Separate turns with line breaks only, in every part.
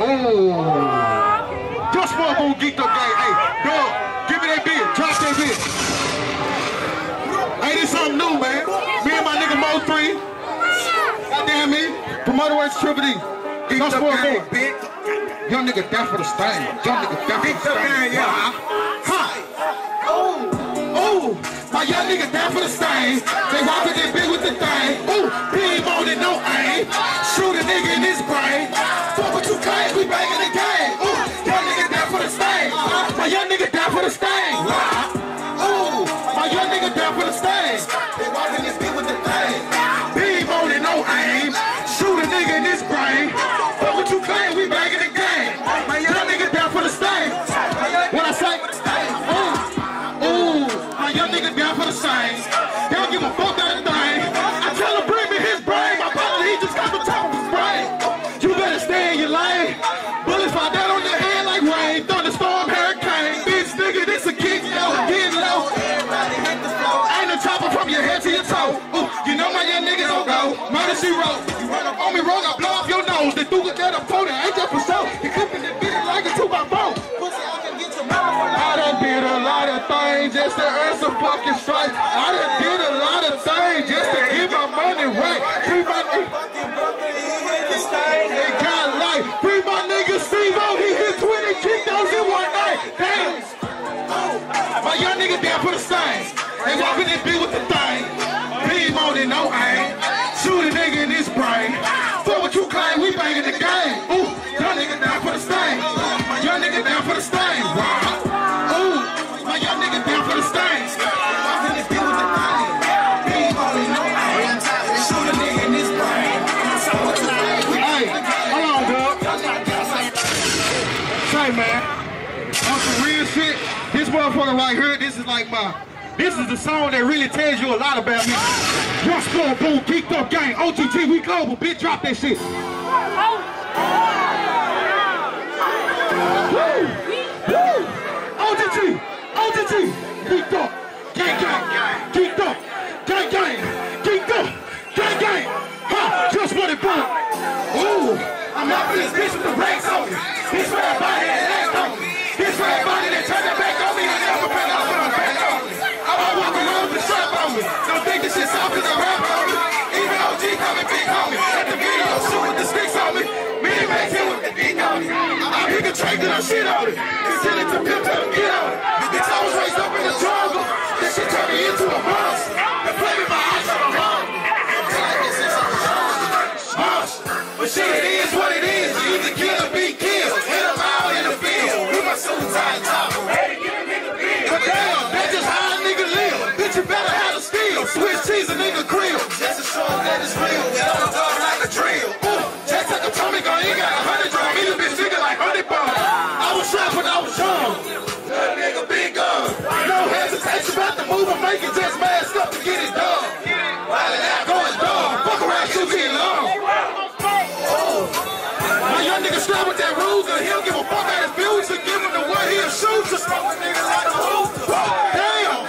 Oh. Just one more geeked up. Hey, dog, give me that beat. Drop that beat. Hey, this something new, man. Me and my nigga Mo 3. Goddamn me. Promoter Works Triple D. Just one more. Young nigga down for the stain. Young nigga down for the stain. Yeah. Huh. Oh. Oh. My young nigga down for the stain. They walking that big with the thing. Nigga Murder she wrote. You run up on me wrong, I blow off your nose. They do get that up for ain't that for show. You clipping the bitch like a two by four. Pussy, I done did a lot of things just to earn some fucking stripes. I done did a lot of things just to get my money right. Free my They got life. Free my nigga Steve-O. He hit 20 kick those in one night. Damn. My young nigga down for the stain. They walking this bitch with the This motherfucker right here, this is like my, this is the song that really tells you a lot about me. Your score, boom, geeked up gang, OTT, we global, bitch, drop that shit. Woo! Woo! OTT, OTT, up, I pick a track that shit on it. Consider to pimp till I'm get on it. Bitch, I was raised up in the jungle. This shit turned me into a monster. The flame in my eyes on is a monster. But shit, it is what it is. You either kill or be killed. Hit 'em out in the field. With my suit tied top. But damn, that's just how a nigga live. Bitch, you better have a steel. Swiss cheese a nigga grill. Just to show that it's real. We all dog like a drill. Ooh, just like a Tommy gun. He got to. I'm making just mask up to get it done. While it out going dumb. Fuck around, shoot till long. My young nigga strap with that ruler. He don't give a fuck about his views. To give him the one he'll shoot. Just smoke a nigga like a hooper. Damn.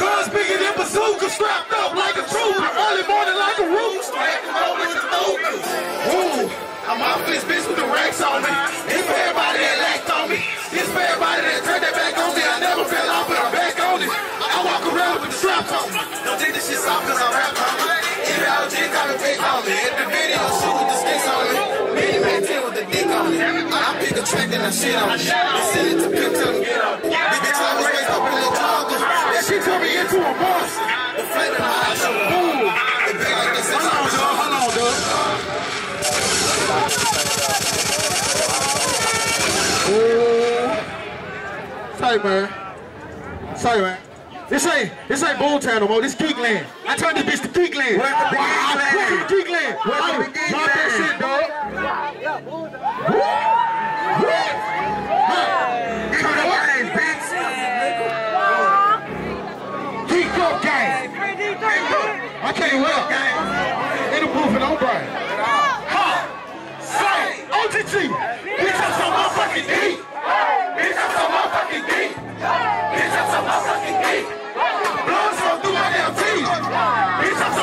Guns bigger than bazooka. Strapped up like a trooper. Early morning like a rooster. Ooh. I'm off on me. The video, shoot with the sticks on me. Mini man 10 with the dick on it. I pick a track and I shit on it. They send it to Pimp till them get on it. Big bitch, I was raised up in the jungle. That shit turned me into a monster. The flame in my eyes on boom. It been like this since I was. Hold on, dog. Sorry, man. Sorry, man. This ain't this ain't Boomtown no more. This Geekland. I turned this bitch to Geekland.
I
can't
wait.
gang.
In the booth
and I'm bright. Hot, sight, OTG. Bitch,
I'm so motherfucking deep. Bitch,
I'm so motherfucking deep. My damn teeth. Motherfucking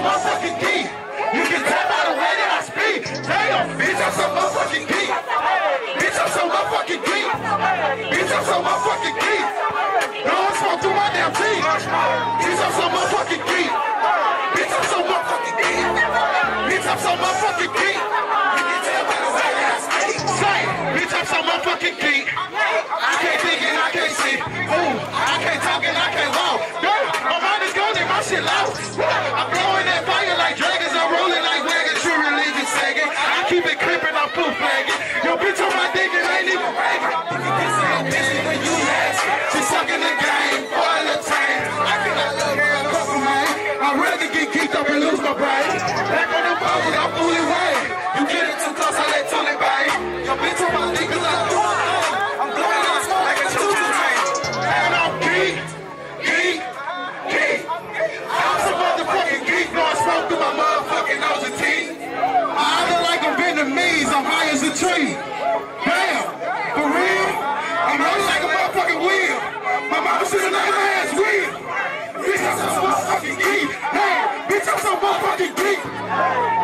motherfucking motherfucking. You can way that I speak. Bitch, I'm so motherfucking deep. Bitch, I'm so motherfucking deep. Bitch, I'm so motherfucking deep. creeping, up blue flagging. Yo, bitch on my dick, it ain't even ragging. When you last. She the game. I cannot love her, I love her, man. I'd rather get kicked up and lose my brain.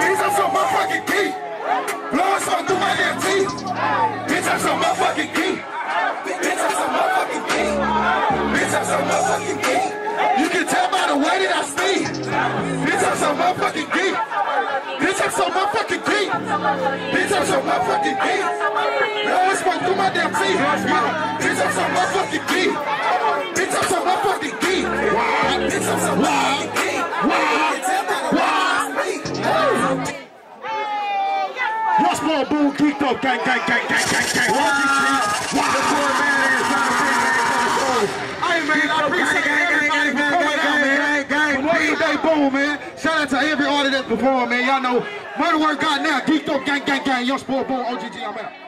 Bitch, I'm so motherfucking geek. Blowing something through my damn. Bitch, I'm so motherfucking geek. Bitch, I'm so motherfucking geek. Bitch, I'm so motherfucking geek. You can tell by the way that I speak. Bitch, I'm so motherfucking geek. Bitch, I'm so motherfucking geek. Bitch, I'm so motherfucking geek. Blowing smoke through my damn teeth. Bitch, I'm so motherfucking geek. Bitch, I'm so
up, gang, gang, gang, gang, gang, gang. Wow. The poor man is trying to bring it to the.
Hey man, I appreciate everybody for coming out, man. From Working Day Boom, man. Shout out to every artist that's performed, man. Y'all know Murder Word God now, geeked up, gang, gang, gang. Young SpudBoom, OGG, I'm out.